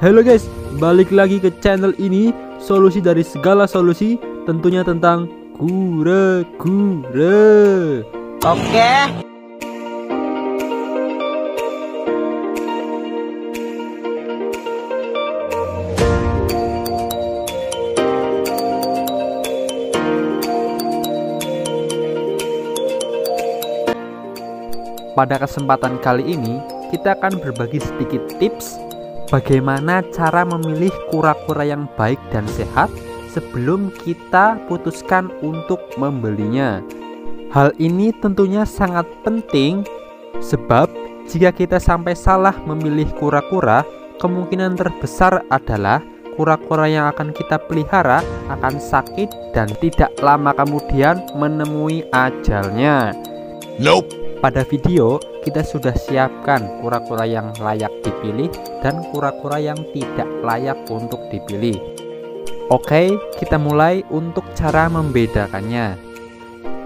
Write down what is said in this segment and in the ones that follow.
Halo guys, balik lagi ke channel ini Solusi dari segala solusi Tentunya tentang kura-kura Oke. Pada kesempatan kali ini Kita akan berbagi sedikit tips Bagaimana cara memilih kura-kura yang baik dan sehat Sebelum kita putuskan untuk membelinya Hal ini tentunya sangat penting Sebab jika kita sampai salah memilih kura-kura Kemungkinan terbesar adalah kura-kura yang akan kita pelihara akan sakit dan tidak lama kemudian menemui ajalnya. Nope. Pada video, kita sudah siapkan kura-kura yang layak dipilih dan kura-kura yang tidak layak untuk dipilih. Oke, kita mulai untuk cara membedakannya.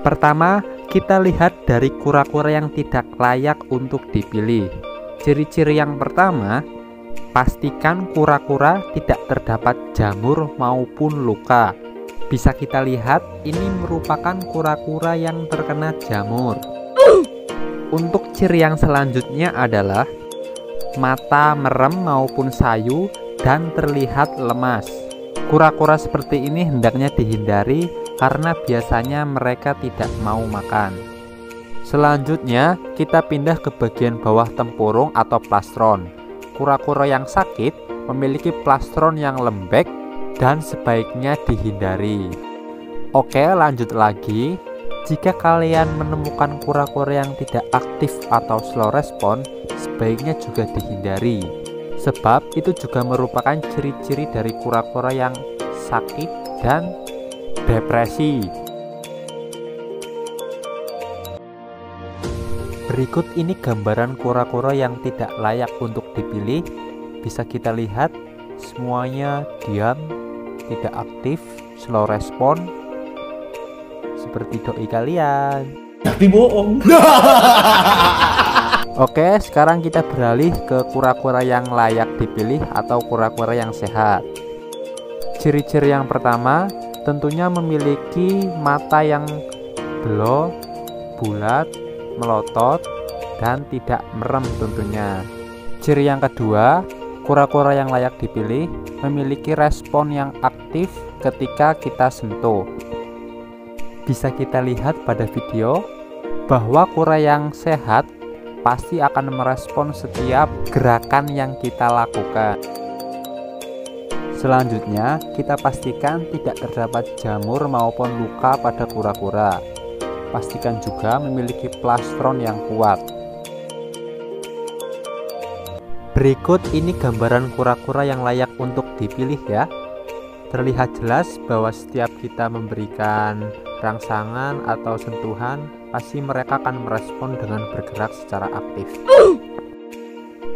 Pertama, kita lihat dari kura-kura yang tidak layak untuk dipilih. Ciri-ciri yang pertama, pastikan kura-kura tidak terdapat jamur maupun luka. Bisa kita lihat, ini merupakan kura-kura yang terkena jamur. Untuk ciri yang selanjutnya adalah mata merem maupun sayu dan terlihat lemas. Kura-kura seperti ini hendaknya dihindari karena biasanya mereka tidak mau makan. Selanjutnya, kita pindah ke bagian bawah tempurung atau plastron. Kura-kura yang sakit memiliki plastron yang lembek dan sebaiknya dihindari. Oke, lanjut lagi. Jika kalian menemukan kura-kura yang tidak aktif atau slow respon, sebaiknya juga dihindari. Sebab itu juga merupakan ciri-ciri dari kura-kura yang sakit dan depresi. Berikut ini gambaran kura-kura yang tidak layak untuk dipilih. Bisa kita lihat semuanya diam, tidak aktif, slow respon, seperti doi kalian. Tapi bohong. Oke, sekarang kita beralih ke kura-kura yang layak dipilih atau kura-kura yang sehat. Ciri-ciri yang pertama tentunya memiliki mata yang belok, bulat, melotot, dan tidak merem tentunya. Ciri yang kedua, kura-kura yang layak dipilih memiliki respon yang aktif ketika kita sentuh. Bisa kita lihat pada video bahwa kura yang sehat pasti akan merespon setiap gerakan yang kita lakukan. Selanjutnya, kita pastikan tidak terdapat jamur maupun luka pada kura-kura. Pastikan juga memiliki plastron yang kuat. Berikut ini gambaran kura-kura yang layak untuk dipilih ya. Terlihat jelas bahwa setiap kita memberikan rangsangan atau sentuhan, pasti mereka akan merespon dengan bergerak secara aktif.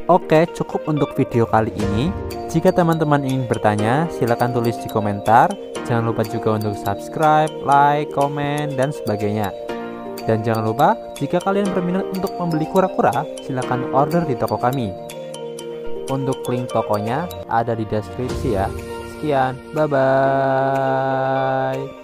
Oke, cukup untuk video kali ini. Jika teman-teman ingin bertanya, silahkan tulis di komentar. Jangan lupa juga untuk subscribe, like, komen, dan sebagainya. Dan jangan lupa, jika kalian berminat untuk membeli kura-kura, silahkan order di toko kami. Untuk link tokonya ada di deskripsi ya. Sekian, bye-bye.